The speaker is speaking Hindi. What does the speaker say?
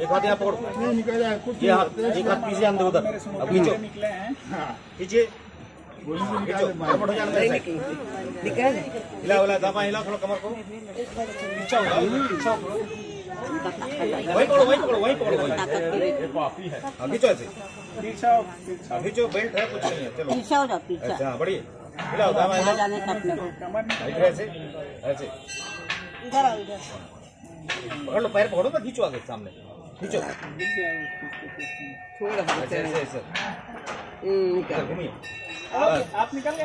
एक हाथ यहाँ पकड़ो। ये हाथ एक हाथ पीछे आंदे उधर। अब खींचो। खींचो कपड़ हो। अंदर से हिला हिला दबा हिला थोड़ा कमर को। पीछा हो पीछा वही पकड़ो वही पकड़ो वही पकड़ो वही हाँ खींचो ऐसे। हाँ, खींचो बेल्ट है कुछ नहीं है चलो। पीछा हो जाओ पीछा अच्छा बढ़िए। हिलाओ दबा आ जाने का अपने को। इधर ऐसे ऐसे। पकड़ लो पैर पकड़ो तो खींचो आगे सामने। खींचो थोड़ा ऐसे ऐसे ऐसे इधर घूमिए आप निकल गए